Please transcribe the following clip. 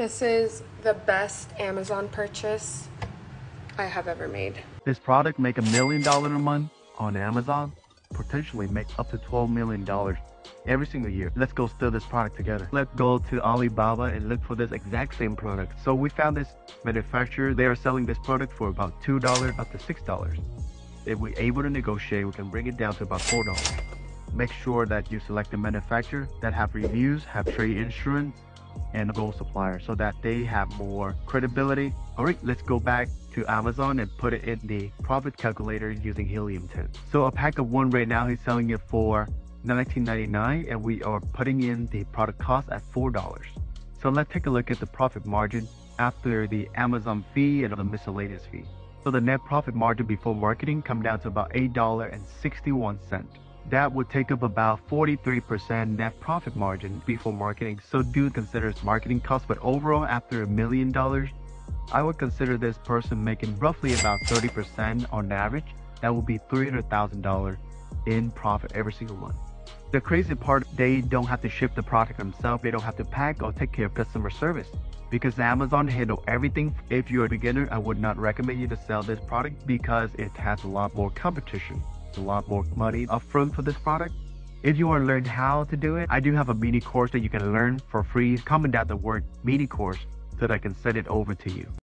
This is the best Amazon purchase I have ever made. This product make a million dollar a month on Amazon, potentially make up to 12 million dollars every single year. Let's go steal this product together. Let's go to Alibaba and look for this exact same product. So we found this manufacturer. They are selling this product for about $2 up to $6. If we're able to negotiate, we can bring it down to about $4. Make sure that you select a manufacturer that have reviews, have trade insurance, and a gold supplier so that they have more credibility. All right, let's go back to Amazon and put it in the profit calculator using Helium 10. So a pack of one right now, he's selling it for 19.99 and we are putting in the product cost at $4. So let's take a look at the profit margin after the Amazon fee and the miscellaneous fee. So the net profit margin before marketing come down to about $8.61. That would take up about 43% net profit margin before marketing. So do consider marketing costs, but overall after a million dollars, I would consider this person making roughly about 30% on average. That would be $300,000 in profit every single month. The crazy part, they don't have to ship the product themselves. They don't have to pack or take care of customer service because Amazon handle everything. If you're a beginner, I would not recommend you to sell this product because it has a lot more competition, a lot more money upfront for this product. If you want to learn how to do it, I do have a mini course that you can learn for free. Comment down the word mini course so that I can send it over to you.